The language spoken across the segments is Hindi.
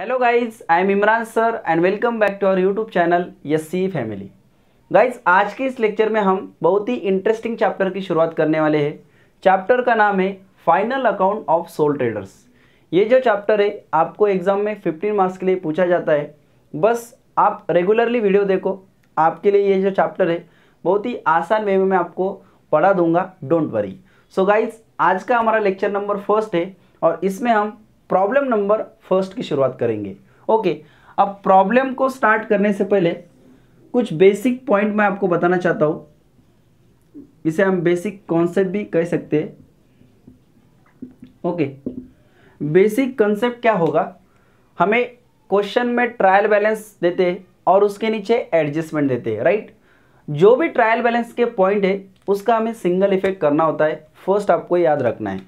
Hello guys I am Imran sir and welcome back to our YouTube channel yes C family guys आज के इस लेक्चर में हम बहुत ही इंटरेस्टिंग चैप्टर की शुरुआत करने वाले हैं। चैप्टर का नाम है final account of sole traders ये जो चैप्टर है, आपको एग्ज़ाम में 15 मार्क्स के लिए पूछा जाता है। बस आप रेगुलरली वीडियो देखो। आपके लिए ये जो चैप्टर है, बहुत ही आसान वे में मैं आपको पढ़ा दूँगा। डोंट वरी सो गाइज़ आज का हमारा लेक्चर नंबर फ़र्स्ट है और इसमें हम प्रॉब्लम नंबर फ़र्स्ट की शुरुआत करेंगे। ओके, अब प्रॉब्लम को स्टार्ट करने से पहले कुछ बेसिक पॉइंट मैं आपको बताना चाहता हूँ। इसे हम बेसिक कॉन्सेप्ट भी कह सकते हैं। ओके, बेसिक कंसेप्ट क्या होगा? हमें क्वेश्चन में ट्रायल बैलेंस देते हैं और उसके नीचे एडजस्टमेंट देते हैं, राइट? जो भी ट्रायल बैलेंस के पॉइंट है, उसका हमें सिंगल इफ़ेक्ट करना होता है। फ़र्स्ट आपको याद रखना है,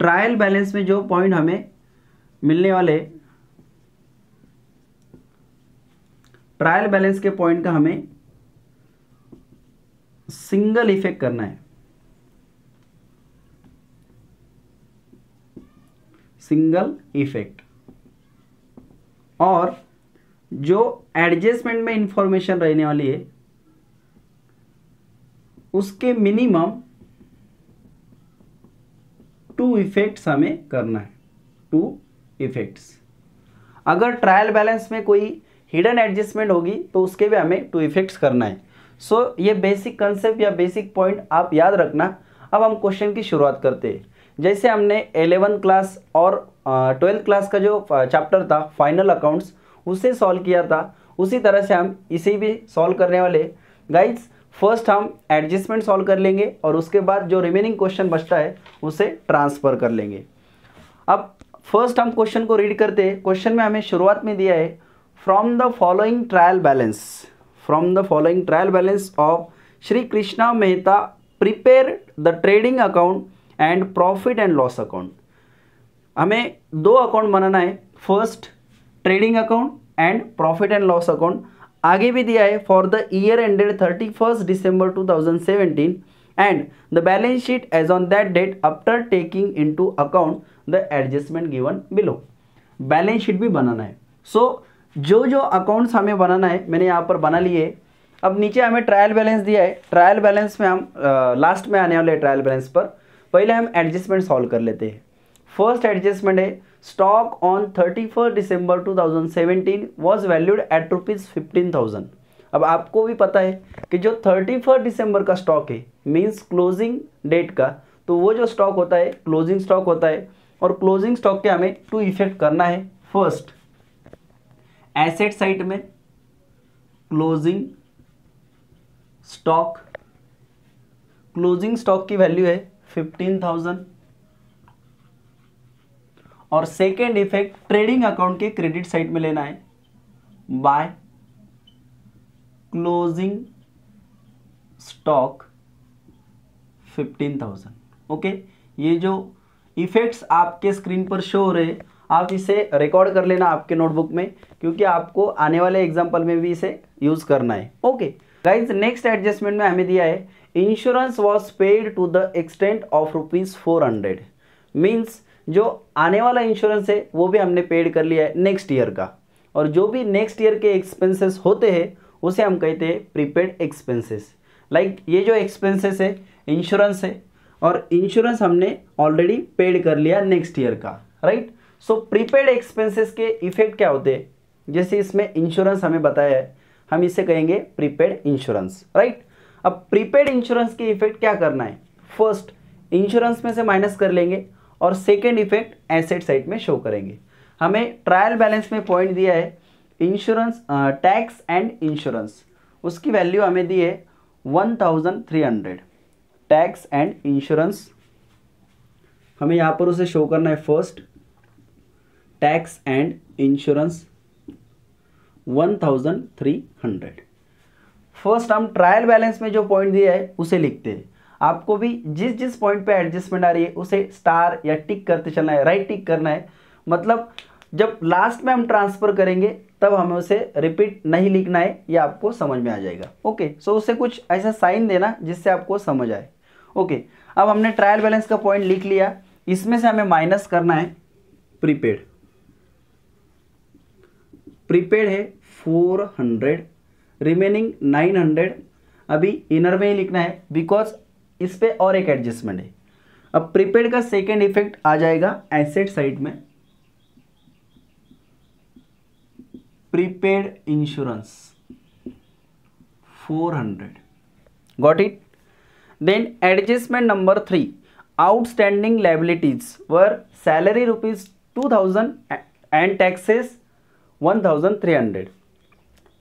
ट्रायल बैलेंस में जो पॉइंट हमें मिलने वाले ट्रायल बैलेंस के पॉइंट का हमें सिंगल इफ़ेक्ट करना है। Single effect. और जो एडजस्टमेंट में इंफॉर्मेशन रहने वाली है, उसके मिनिमम टू इफेक्ट्स हमें करना है। टू इफेक्ट्स अगर ट्रायल बैलेंस में कोई हिडन एडजस्टमेंट होगी तो उसके भी हमें टू इफेक्ट्स करना है। सो so, ये बेसिक कंसेप्ट या बेसिक पॉइंट आप याद रखना। अब हम क्वेश्चन की शुरुआत करते हैं। जैसे हमने एलेवन क्लास और ट्वेल्थ क्लास का जो चैप्टर था फाइनल अकाउंट्स उसे सॉल्व किया था। उसी तरह से हम इसे भी सॉल्व करने वाले गाइड्स फ़र्स्ट हम एडजस्टमेंट सॉल्व कर लेंगे और उसके बाद जो रिमेनिंग क्वेश्चन बचता है उसे ट्रांसफ़र कर लेंगे। अब फ़र्स्ट हम क्वेश्चन को रीड करते हैं। क्वेश्चन में हमें शुरुआत में दिया है from the following trial balance from the following trial balance of Shri Krishna Mehta prepare the trading account and profit and loss account हमें दो अकाउंट बनाना है। First trading account and profit and loss account आगे भी दिया है for the year ended thirty first December two thousand seventeen and the balance sheet as on that date after taking into account the adjustment given below balance sheet भी बनाना है। सो so, जो जो अकाउंट्स हमें बनाना है मैंने यहाँ पर बना लिए। अब नीचे हमें ट्रायल बैलेंस दिया है। ट्रायल बैलेंस में हम आ, लास्ट में आने वाले ट्रायल बैलेंस पर पहले हम एडजस्टमेंट सॉल्व कर लेते हैं। फ़र्स्ट एडजस्टमेंट है stock on thirty first December two thousand seventeen was valued at rupees fifteen thousand अब आपको भी पता है कि जो थर्टी फ़र्स्ट डिसम्बर का स्टॉक है मीन्स क्लोजिंग डेट का तो वो जो स्टॉक होता है क्लोजिंग स्टॉक होता है और क्लोजिंग स्टॉक के हमें टू इफ़ेक्ट करना है। फ़र्स्ट एसेट साइड में क्लोजिंग स्टॉक क्लोजिंग स्टॉक की वैल्यू है फिफ्टीन थाउज़ेंड और सेकेंड इफ़ेक्ट ट्रेडिंग अकाउंट के क्रेडिट साइड में लेना है। By closing stock fifteen thousand okay ये जो इफेक्ट्स आपके स्क्रीन पर शो हो रहे हैं। आप इसे रिकॉर्ड कर लेना आपके नोटबुक में, क्योंकि आपको आने वाले एग्ज़ाम्पल में भी इसे यूज़ करना है। ओके गाइज़ नेक्स्ट एडजस्टमेंट में हमें दिया है insurance was paid to the extent of rupees four hundred means जो आने वाला इंश्योरेंस है, वो भी हमने पेड कर लिया है नेक्स्ट ईयर का। और जो भी नेक्स्ट ईयर के एक्सपेंसेस होते हैं, उसे हम कहते हैं प्रीपेड एक्सपेंसेस लाइक ये जो एक्सपेंसेस है इंश्योरेंस है और इंश्योरेंस हमने ऑलरेडी पेड कर लिया नेक्स्ट ईयर का राइट सो प्रीपेड एक्सपेंसेस के इफ़ेक्ट क्या होते हैं? जैसे इसमें इंश्योरेंस हमें बताया है, हम इसे कहेंगे प्रीपेड इंश्योरेंस राइट अब प्रीपेड इंश्योरेंस के इफ़ेक्ट क्या करना है? फ़र्स्ट इंश्योरेंस में से माइनस कर लेंगे और सेकेंड इफ़ेक्ट एसेट साइड में शो करेंगे। हमें ट्रायल बैलेंस में पॉइंट दिया है इंश्योरेंस टैक्स एंड इंश्योरेंस उसकी वैल्यू हमें दी है one thousand three hundred tax and insurance. हमें यहाँ पर उसे शो करना है first tax and insurance. One thousand three hundred first हम ट्रायल बैलेंस में जो पॉइंट दिया है, उसे लिखते हैं। आपको भी जिस जिस पॉइंट पे एडजस्टमेंट आ रही है, उसे स्टार या टिक करते चलना है राइट टिक करना है। मतलब जब लास्ट में हम ट्रांसफ़र करेंगे, तब हमें उसे रिपीट नहीं लिखना है, ये आपको समझ में आ जाएगा। ओके सो उसे कुछ ऐसा साइन देना जिससे आपको समझ आए। ओके, अब हमने ट्रायल बैलेंस का पॉइंट लिख लिया। इसमें से हमें माइनस करना है प्रीपेड प्रीपेड है four hundred remaining nine hundred अभी इनर में ही लिखना है बिकॉज़ इस पर और एक एडजस्टमेंट है। अब प्रीपेड का सेकेंड इफ़ेक्ट आ जाएगा एसेट साइड में। Prepaid insurance 400 got it? Then adjustment number 3 outstanding liabilities were salary rupees 2000 and taxes 1300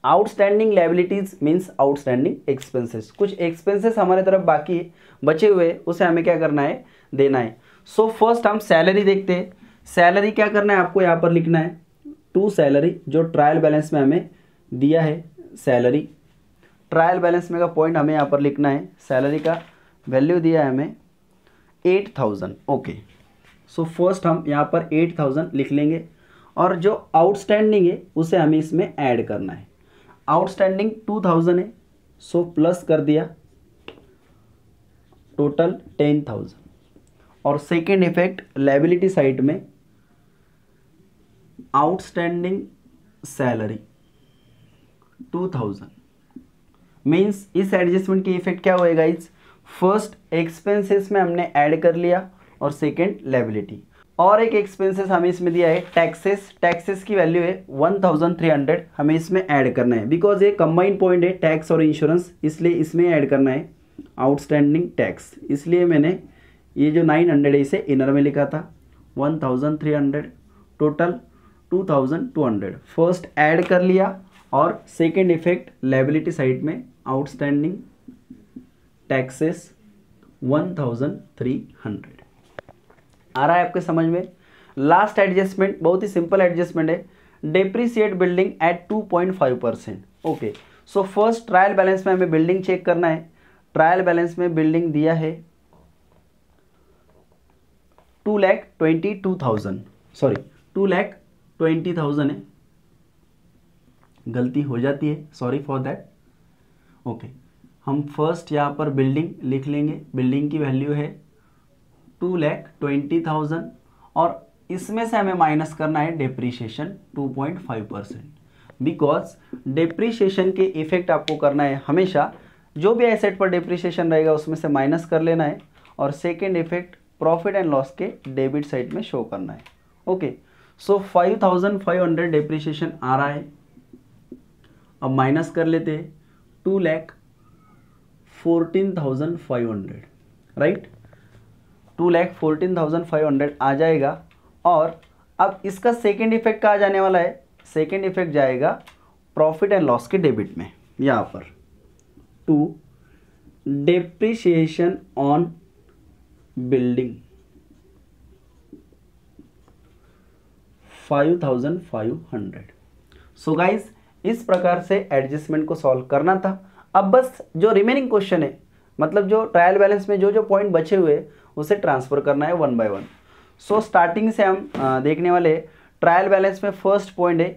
outstanding liabilities means outstanding expenses कुछ एक्सपेंसेस हमारे तरफ़ बाकी बचे हुए उसे हमें क्या करना है? देना है। सो so, फ़र्स्ट हम सैलरी देखते हैं। सैलरी क्या करना है आपको यहाँ पर लिखना है? टू सैलरी जो ट्रायल बैलेंस में हमें दिया है सैलरी ट्रायल बैलेंस में का पॉइंट हमें यहाँ पर लिखना है। सैलरी का वैल्यू दिया है हमें eight thousand. Okay. So first हम यहाँ पर एट थाउज़ेंड लिख लेंगे और जो आउटस्टैंडिंग है, उसे हमें इसमें ऐड करना है। आउटस्टैंडिंग टू थाउज़ेंड है, सो प्लस कर दिया, टोटल टेन थाउज़ेंड। और सेकेंड इफ़ेक्ट लाइबिलिटी साइड में outstanding salary, two thousand. Means इस एडजस्टमेंट की इफ़ेक्ट क्या होएगा इस फ़र्स्ट एक्सपेंसेस में हमने ऐड कर लिया और सेकेंड लेबिलिटी और एक एक्सपेंसेस हमें इसमें दिया है टैक्सेस टैक्सेस की वैल्यू है वन थाउज़ेंड थ्री हंड्रेड हमें इसमें ऐड करना है. बिकॉज़ ये कंबाइंड पॉइंट है टैक्स और इंश्योरेंस इसलिए इसमें ऐड करना है आउटस्टैंडिंग टैक्स इसलिए मैंने ये जो नाइन हंड्रेड है, इसे इनर में लिखा था. One thousand three hundred total two thousand two hundred first add कर लिया. और सेकेंड इफ़ेक्ट लाइबिलिटी साइड में outstanding taxes one thousand three hundred आ रहा है आपके समझ में? लास्ट एडजस्टमेंट बहुत ही सिंपल एडजस्टमेंट है। Depreciate building at two point five percent okay so first trial balance में हमें बिल्डिंग चेक करना है। ट्रायल बैलेंस में बिल्डिंग दिया है two lakh twenty two thousand sorry two lakh twenty thousand है। गलती हो जाती है सॉरी फॉर दैट ओके हम फ़र्स्ट यहाँ पर बिल्डिंग लिख लेंगे। बिल्डिंग की वैल्यू है टू लैख ट्वेंटी थाउज़ेंड और इसमें से हमें माइनस करना है depreciation two point five percent because depreciation के इफ़ेक्ट आपको करना है हमेशा। जो भी एसेट पर डेप्रीशिएशन रहेगा, उसमें से माइनस कर लेना है और second effect profit and loss के डेबिट साइड में शो करना है। Okay so five thousand five hundred depreciation आ रहा है। अब माइनस कर लेते हैं। Two lakh fourteen thousand five hundred, right? Two lakh fourteen thousand five hundred आ जाएगा और अब इसका सेकेंड इफ़ेक्ट कहा जाने वाला है? सेकेंड इफ़ेक्ट जाएगा प्रॉफिट एंड लॉस के डेबिट में, यहाँ पर। To depreciation on building. Five thousand five hundred. So guys इस प्रकार से एडजस्टमेंट को सॉल्व करना था। अब बस जो रिमेनिंग क्वेश्चन है मतलब जो ट्रायल बैलेंस में जो जो पॉइंट बचे हुए उसे ट्रांसफ़र करना है one by one so starting से हम देखने वाले ट्रायल बैलेंस में फ़र्स्ट पॉइंट है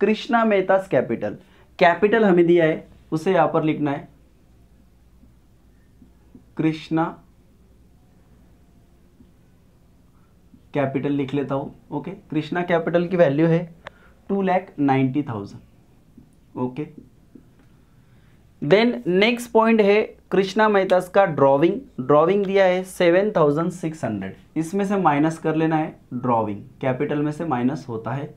कृष्णा मेहताज कैपिटल कैपिटल हमें दिया है, उसे यहाँ पर लिखना है। कृष्णा कैपिटल लिख लेता हूँ ओके कृष्णा कैपिटल की वैल्यू है two lakh ninety thousand okay. Then next point है कृष्णा मेहतास का ड्रॉविंग ड्रॉविंग दिया है सेवन थाउज़ेंड सिक्स हंड्रेड इसमें से माइनस कर लेना है ड्रॉविंग कैपिटल में से माइनस होता है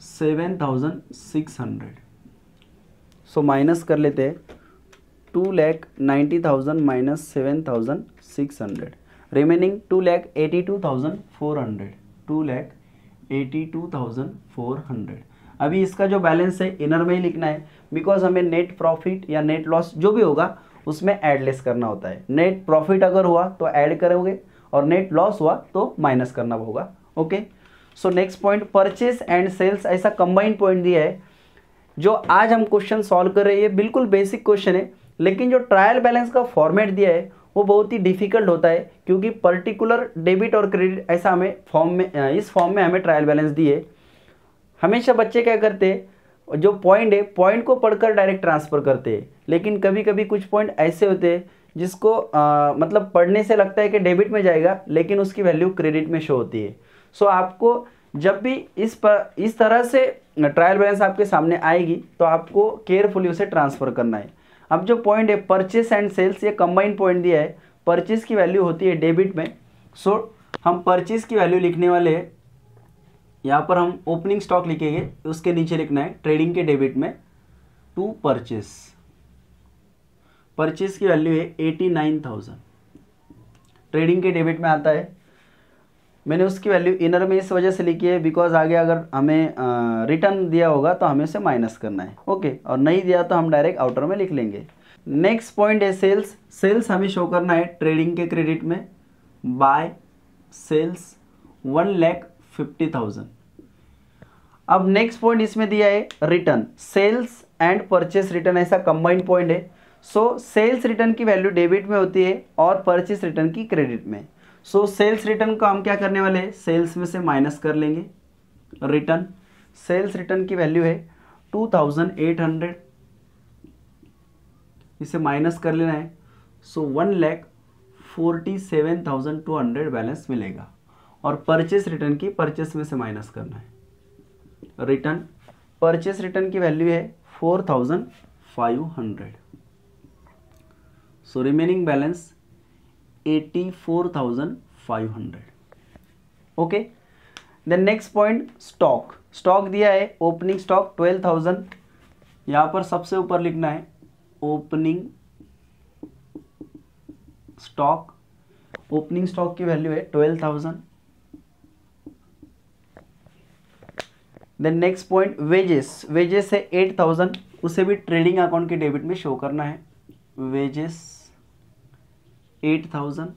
seven thousand six hundred so minus कर लेते हैं। Two lakh ninety thousand minus seven thousand six hundred remaining two lakh eighty two thousand four hundred two lakh eighty two thousand four hundred अभी इसका जो बैलेंस है इनर में ही लिखना है बिकॉज़ हमें नेट प्रॉफिट या नेट लॉस जो भी होगा, उसमें एडलेस करना होता है। नेट प्रॉफिट अगर हुआ तो ऐड करोगे, और नेट लॉस हुआ तो माइनस करना होगा। Okay so next point purchase and sales ऐसा कंबाइंड पॉइंट दिया है, जो आज हम क्वेश्चन सॉल्व कर रहे हैं, ये बिल्कुल बेसिक क्वेश्चन है, लेकिन जो ट्रायल बैलेंस का फॉर्मेट दिया है, वो बहुत ही डिफ़िकल्ट होता है, क्योंकि पर्टिकुलर डेबिट और क्रेडिट ऐसा हमें फॉर्म में, इस फॉर्म में हमें ट्रायल बैलेंस दिए हमेशा बच्चे क्या करते? जो पॉइंट है पॉइंट को पढ़कर डायरेक्ट ट्रांसफ़र करते। हैं लेकिन कभी कभी कुछ पॉइंट ऐसे होते हैं जिसको आ, मतलब पढ़ने से लगता है कि डेबिट में जाएगा लेकिन उसकी वैल्यू क्रेडिट में शो होती है। सो आपको जब भी इस पर इस तरह से ट्रायल बैलेंस आपके सामने आएगी तो आपको केयरफुली उसे ट्रांसफ़र करना है। अब जो पॉइंट है परचेस एंड सेल्स ये कंबाइंड पॉइंट दिया है। परचेस की वैल्यू होती है डेबिट में। सो हम परचेस की वैल्यू लिखने वाले हैं। यहाँ पर हम ओपनिंग स्टॉक लिखेंगे, उसके नीचे लिखना है ट्रेडिंग के डेबिट में टू परचेस परचेस की वैल्यू है एटी नाइन थाउज़ेंड ट्रेडिंग के डेबिट में आता है। मैंने उसकी वैल्यू इनर में इस वजह से लिखी है बिकॉज़ आगे अगर हमें रिटर्न दिया होगा तो हमें उसे माइनस करना है। ओके और नहीं दिया तो हम डायरेक्ट आउटर में लिख लेंगे। नेक्स्ट पॉइंट है सेल्स सेल्स हमें शो करना है ट्रेडिंग के क्रेडिट में। By sales one lakh fifty thousand अब नेक्स्ट पॉइंट इसमें दिया है return sales and purchase return ऐसा कंबाइंड पॉइंट है. सो सेल्स रिटर्न की वैल्यू डेबिट में होती है और परचेस रिटर्न की क्रेडिट में. सो सेल्स रिटर्न को हम क्या करने वाले हैं? सेल्स में से माइनस कर लेंगे. रिटर्न सेल्स रिटर्न की वैल्यू है टू थाउज़ेंड एट हंड्रेड इसे माइनस कर लेना है. So one lakh forty seven thousand two hundred balance मिलेगा. और परचेस रिटर्न की परचेस में से माइनस करना है। रिटर्न परचेस रिटर्न की वैल्यू है four thousand five hundred so remaining balance eighty four thousand five hundred okay then next point stock stock दिया है ओपनिंग स्टॉक ट्वेल्व थाउज़ेंड यहाँ पर सबसे ऊपर लिखना है ओपनिंग स्टॉक ओपनिंग स्टॉक की वैल्यू है twelve thousand then next point wages wages है एट थाउज़ेंड उसे भी ट्रेडिंग अकाउंट के डेबिट में शो करना है। Wages eight thousand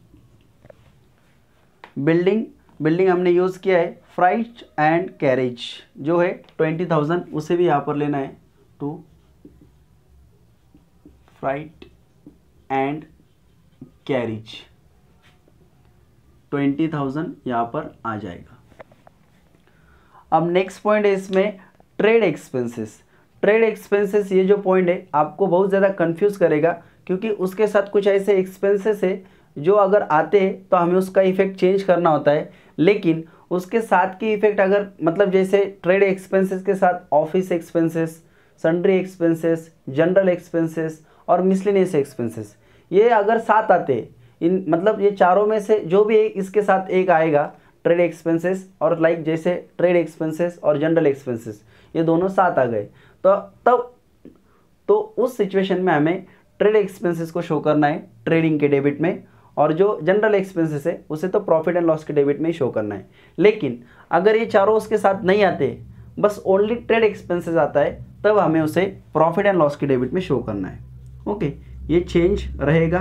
building building हमने यूज़ किया है फ्राइट एंड कैरेज जो है ट्वेंटी थाउज़ेंड उसे भी यहाँ पर लेना है to freight and carriage twenty thousand यहाँ पर आ जाएगा। अब नेक्स्ट पॉइंट है इसमें ट्रेड एक्सपेंसेस ट्रेड एक्सपेंसेस ये जो पॉइंट है, आपको बहुत ज़्यादा कंफ्यूज करेगा, क्योंकि उसके साथ कुछ ऐसे एक्सपेंसेस है जो अगर आते हैं तो हमें उसका इफ़ेक्ट चेंज करना होता है। लेकिन उसके साथ की इफ़ेक्ट अगर मतलब जैसे ट्रेड एक्सपेंसेस के साथ office expenses sundry expenses general expenses और मिसलिनियस एक्सपेंसेस ये अगर साथ आते इन मतलब ये चारों में से जो भी एक इसके साथ एक आएगा ट्रेड एक्सपेंसेस और लाइक जैसे ट्रेड एक्सपेंसेस और जनरल एक्सपेंसेस ये दोनों साथ आ गए। तो तब तो उस सिचुएशन में हमें ट्रेड एक्सपेंसेस को शो करना है ट्रेडिंग के डेबिट में और जो जनरल एक्सपेंसेस है, उसे तो प्रॉफिट एंड लॉस के डेबिट में ही शो करना है। लेकिन अगर ये चारों उसके साथ नहीं आते, बस ओनली ट्रेड एक्सपेंसेस आता है, तब हमें उसे प्रॉफिट एंड लॉस के डेबिट में शो करना है। ओके ये चेंज रहेगा।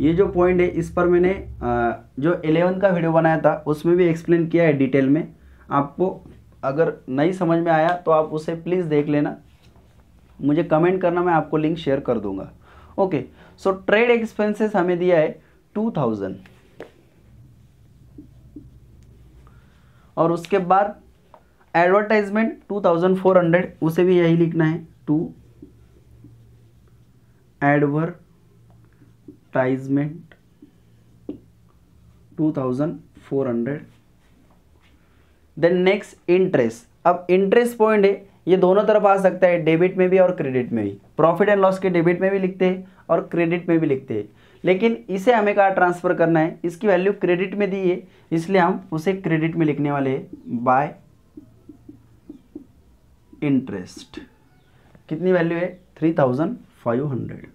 ये जो पॉइंट है, इस पर मैंने जो एलेवन का वीडियो बनाया था, उसमें भी एक्सप्लेन किया है डिटेल में। आपको अगर नहीं समझ में आया तो आप उसे प्लीज़ देख लेना। मुझे कमेंट करना, मैं आपको लिंक शेयर कर दूँगा। ओके सो ट्रेड एक्सपेंसेस हमें दिया है टू थाउज़ेंड और उसके बाद advertisement two thousand four hundred उसे भी यही लिखना है। To advertisement two thousand four hundred then next interest अब इंटरेस्ट पॉइंट है, ये दोनों तरफ़ आ सकता है डेबिट में भी और क्रेडिट में भी। प्रॉफिट एंड लॉस के डेबिट में भी लिखते हैं और क्रेडिट में भी लिखते हैं। लेकिन इसे हमें कहा ट्रांसफ़र करना है? इसकी वैल्यू क्रेडिट में दी है, इसलिए हम उसे क्रेडिट में लिखने वाले हैं बाय इंटरेस्ट कितनी वैल्यू है? Three thousand five hundred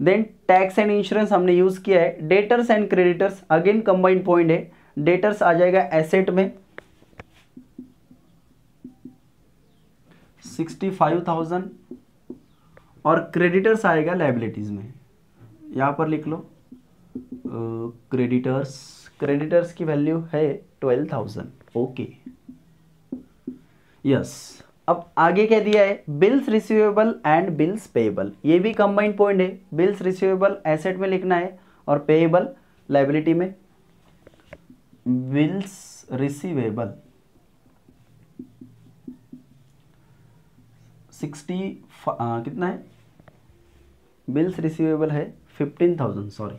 then tax and insurance हमने यूज़ किया है। Debtors and creditors again combined point है। डेटर्स आ जाएगा एसेट में। सिक्सटी फाइव थाउज़ेंड और क्रेडिटर्स आएगा लाइबिलिटीज़ में। यहाँ पर लिख लो। क्रेडिटर्स क्रेडिटर्स की वैल्यू है ट्वेल्व थाउज़ेंड ओके यस अब आगे क्या दिया है bills receivable and bills payable ये भी कंबाइंड पॉइंट है। बिल्स रिसीवेबल एसेट में लिखना है और पेएबल लाइबिलिटी में बिल्स रिसीवेबल सिक्सटी कितना है? बिल्स रिसीवेबल है fifteen thousand sorry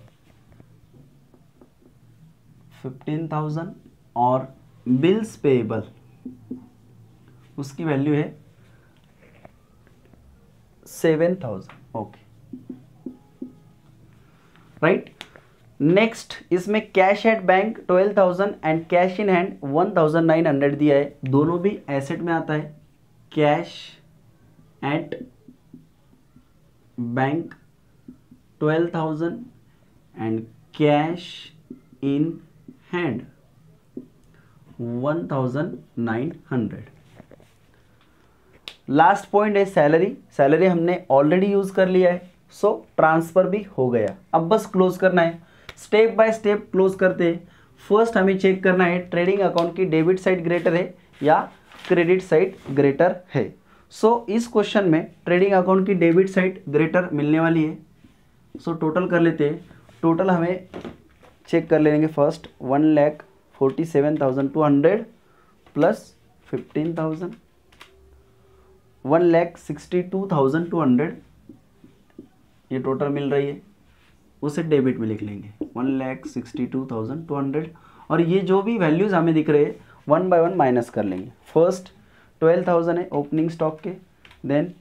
fifteen thousand और बिल्स पेएबल उसकी वैल्यू है seven thousand okay right next इसमें cash at bank twelve thousand and cash in hand one thousand nine hundred दिया है। दोनों भी एसेट में आता है। Cash at bank twelve thousand and cash in hand one thousand nine hundred last point है सैलरी सैलरी हमने ऑलरेडी यूज़ कर लिया है. सो so, ट्रांसफ़र भी हो गया. अब बस क्लोज करना है. स्टेप बाय स्टेप क्लोज करते हैं. फ़र्स्ट हमें चेक करना है ट्रेडिंग अकाउंट की डेबिट साइड ग्रेटर है या क्रेडिट साइड ग्रेटर है. सो so, इस क्वेश्चन में ट्रेडिंग अकाउंट की डेबिट साइड ग्रेटर मिलने वाली है. सो so, टोटल कर लेते हैं. टोटल हमें चेक कर लेंगे first one lakh forty seven thousand two hundred plus fifteen thousand one lakh sixty two thousand two hundred ये टोटल मिल रही है। उसे डेबिट में लिख लेंगे। One lakh sixty two thousand two hundred और ये जो भी वैल्यूज़ हमें दिख रहे हैं वन बाय वन माइनस कर लेंगे। फ़र्स्ट ट्वेल्व थाउज़ेंड है ओपनिंग स्टॉक के then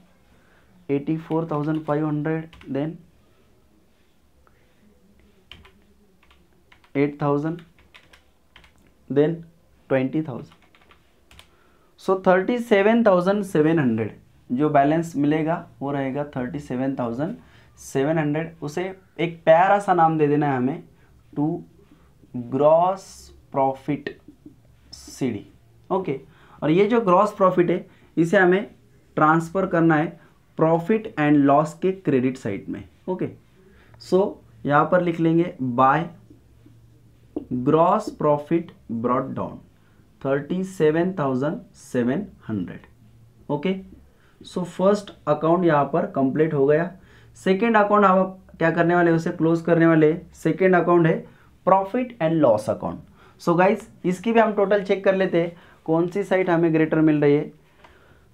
eighty four thousand five hundred then eight thousand then twenty thousand so thirty seven thousand seven hundred जो बैलेंस मिलेगा वो रहेगा thirty seven thousand seven hundred. उसे एक प्यारा सा नाम दे देना है हमें, to gross profit C D okay, और ये जो ग्रॉस प्रॉफिट है, इसे हमें ट्रांसफ़र करना है प्रॉफिट एंड लॉस के क्रेडिट साइड में। ओके, सो यहाँ पर लिख लेंगे by gross profit brought down. Thirty seven thousand seven hundred. Okay? So first account यहाँ पर कंप्लीट हो गया। सेकेंड अकाउंट आप क्या करने वाले उसे क्लोज करने वाले। सेकेंड अकाउंट है profit and loss account so guys इसकी भी हम टोटल चेक कर लेते हैं। कौन सी साइट हमें ग्रेटर मिल रही है?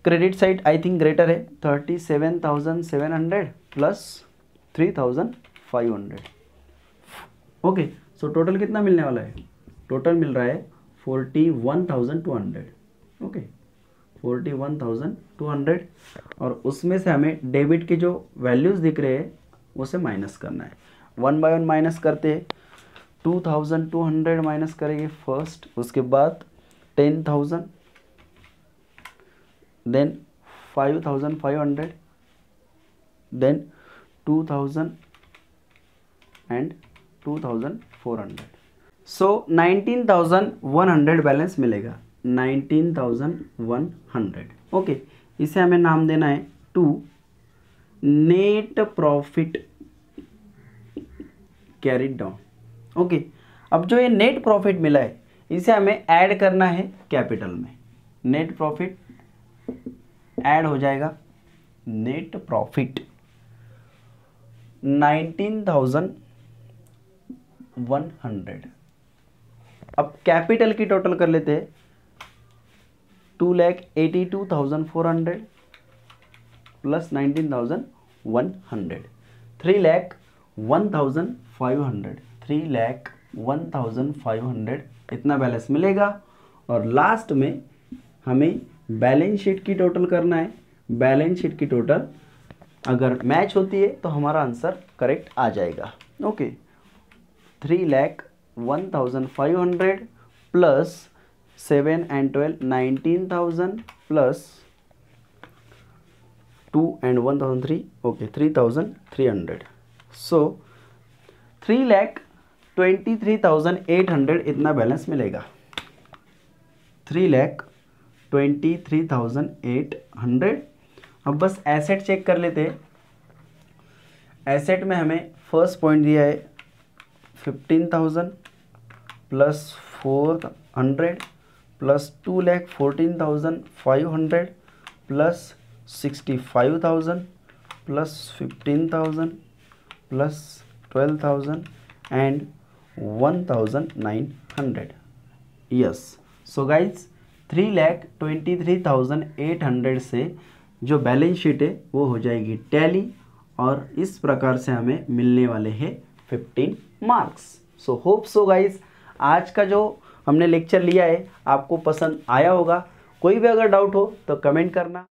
Credit side I think greater है। Thirty seven thousand seven hundred plus three thousand five hundred. Okay? So total कितना मिलने वाला है? टोटल मिल रहा है forty one thousand two hundred. Okay. Forty one thousand two hundred और उसमें से हमें डेबिट के जो वैल्यूज़ दिख रहे हैं, उसे माइनस करना है। वन बाय वन माइनस करते two thousand two hundred minus करेंगे फ़र्स्ट, उसके बाद ten thousand, then five thousand five hundred, then two thousand and two thousand four hundred. So nineteen thousand one hundred balance मिलेगा। Nineteen thousand one hundred okay इसे हमें नाम देना है to net profit carried down okay अब जो ये नेट प्रॉफिट मिला है, इसे हमें ऐड करना है कैपिटल में। नेट प्रॉफिट ऐड हो जाएगा। Net profit nineteen thousand one hundred अब कैपिटल की टोटल कर लेते हैं। Two lakh eighty two thousand four hundred plus nineteen thousand one hundred three lakh one thousand five hundred three lakh one thousand five hundred इतना बैलेंस मिलेगा। और लास्ट में हमें बैलेंस शीट की टोटल करना है। बैलेंस शीट की टोटल अगर मैच होती है तो हमारा आंसर करेक्ट आ जाएगा। Okay three lakh one thousand five hundred plus seven and twelve nineteen thousand plus two and one thousand three okay three thousand three hundred so three lakh twenty three thousand eight hundred इतना बैलेंस मिलेगा। Three lakh twenty three thousand eight hundred अब बस एसेट चेक कर लेते एसेट में हमें फ़र्स्ट पॉइंट दिया है fifteen thousand plus four hundred plus two lakh fourteen thousand five hundred plus sixty five thousand plus fifteen thousand plus twelve thousand and one thousand nine hundred yes so guys three lakh twenty three thousand eight hundred से जो बैलेंस शीट है, वो हो जाएगी टैली और इस प्रकार से हमें मिलने वाले हैं fifteen marks so hope so guys आज का जो हमने लेक्चर लिया है, आपको पसंद आया होगा। कोई भी अगर डाउट हो तो कमेंट करना।